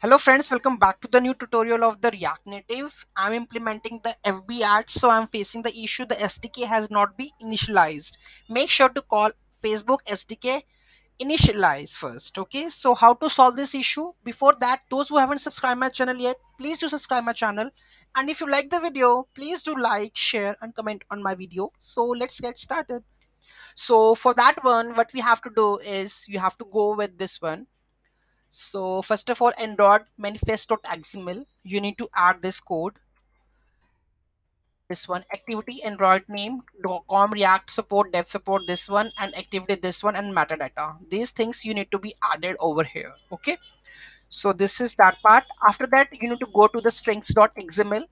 Hello friends, welcome back to the new tutorial of the React Native. I'm implementing the FB ads, so I'm facing the issue the SDK has not been initialized. Make sure to call Facebook SDK initialize first, okay? So how to solve this issue? Before that, those who haven't subscribed my channel yet, please do subscribe my channel. And if you like the video, please do like, share and comment on my video. So let's get started. So for that one, what we have to do is you have to go with this one so first of all, Android manifest.xml, you need to add this code. This one, activity Android name, com React support, dev support, this one, and activity this one, and metadata. These things you need to be added over here. Okay. So this is that part. After that, you need to go to the strings.xml.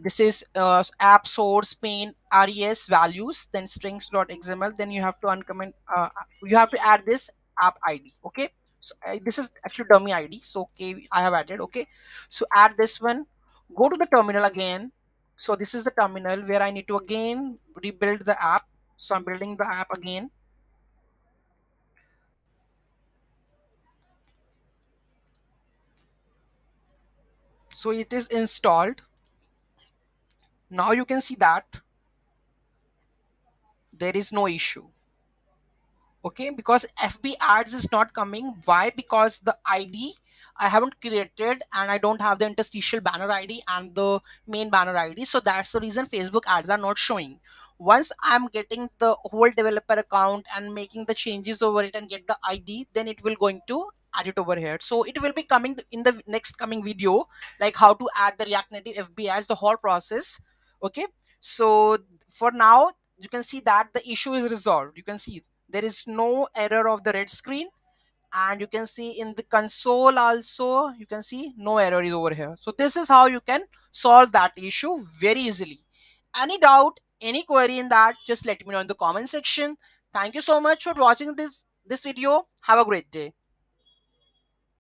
This is uh, app source main res values, then strings.xml. Then you have to uncomment. Uh, you have to add this app id. Okay so I, this is actually dummy id so okay i have added okay. So add this one go to the terminal again. So this is the terminal where i need to again rebuild the app. So i'm building the app again. So it is installed. Now you can see that there is no issue okay? Because fb ads is not coming. Why? Because the id i haven't created and i don't have the interstitial banner id and the main banner id so that's the reason facebook ads are not showing. Once i'm getting the whole developer account and making the changes over it and get the id then it will going to add it over here. So it will be coming in the next coming video like how to add the react native fb ads the whole process okay? So for now you can see that the issue is resolved. You can see there is no error of the red screen. And you can see in the console also you can see no error is over here. So this is how you can solve that issue very easily. Any doubt any query in that just let me know in the comment section. Thank you so much for watching this this video. Have a great day